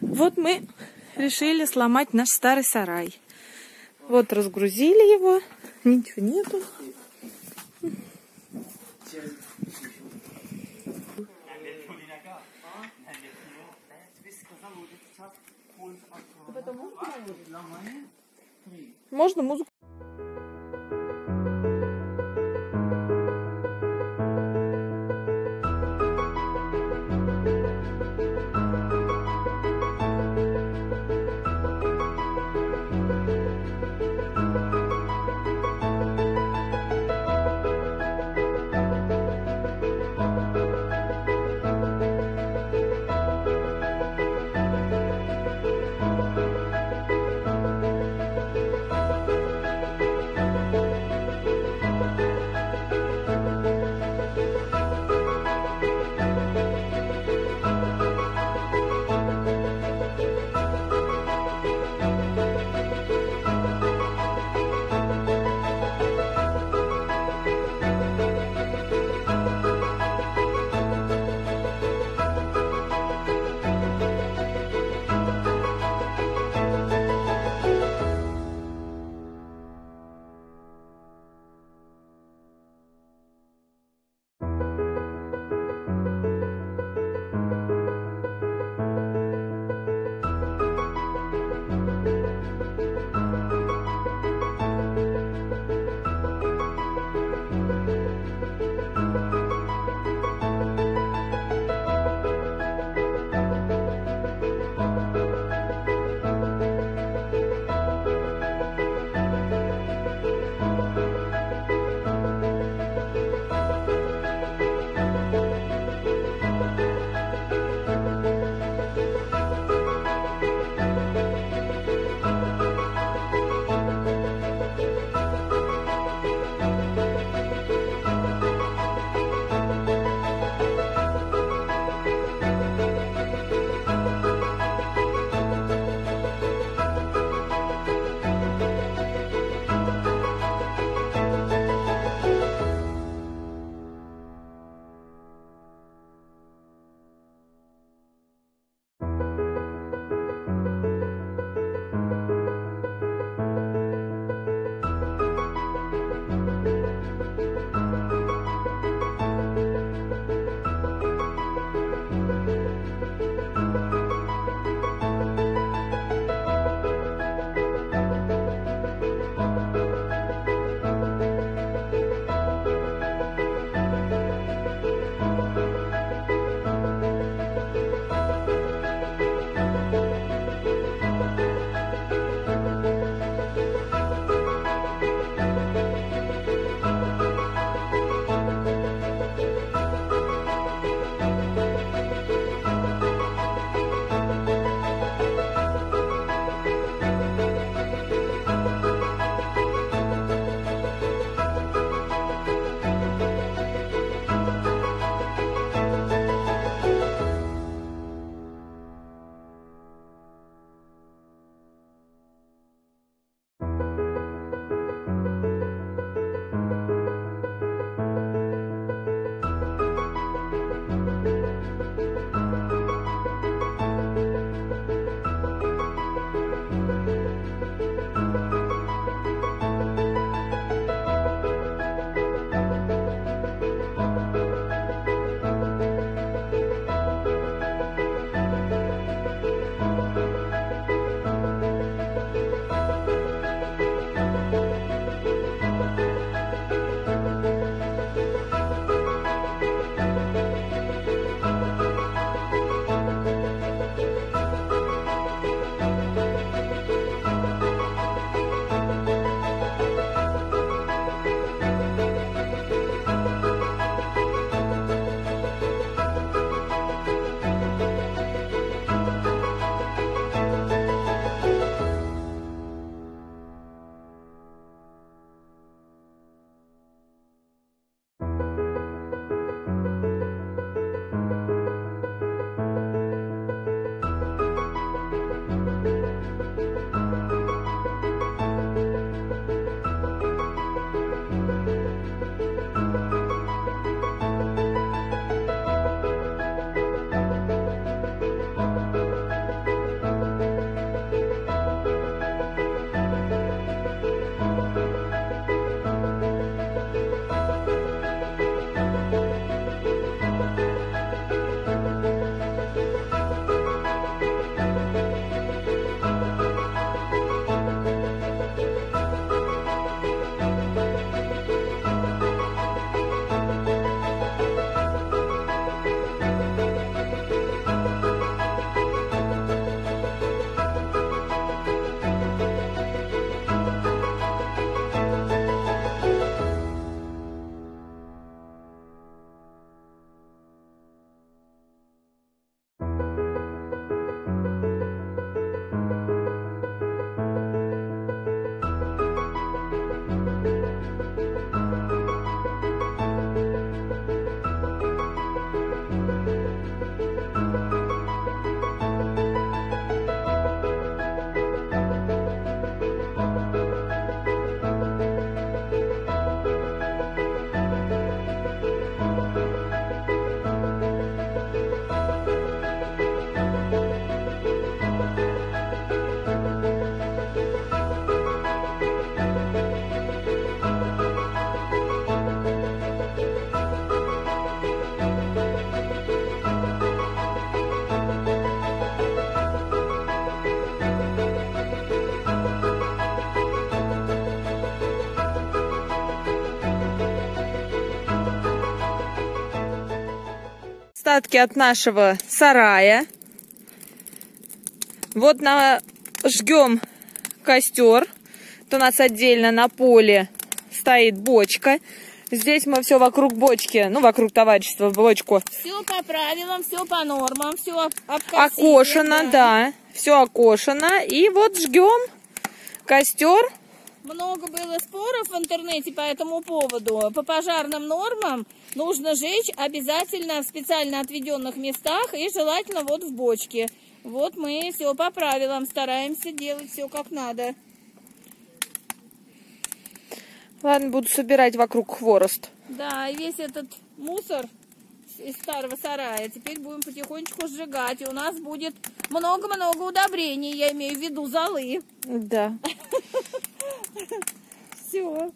Вот мы решили сломать наш старый сарай. Вот разгрузили его, ничего нету. Можно музыку? Остатки от нашего сарая. Вот на... жгем костер. То у нас отдельно на поле стоит бочка. Здесь мы все вокруг бочки, ну, вокруг товарищества, бочку. Все по правилам, все по нормам, все Окошено, да. Все окошено. И вот жгем костер. Много было споров в интернете по этому поводу. По пожарным нормам нужно жечь обязательно в специально отведенных местах и желательно вот в бочке. Вот мы все по правилам стараемся делать все как надо. Ладно, буду собирать вокруг хворост. Да, и весь этот мусор из старого сарая теперь будем потихонечку сжигать. И у нас будет много-много удобрений, я имею в виду золы. Да. Все.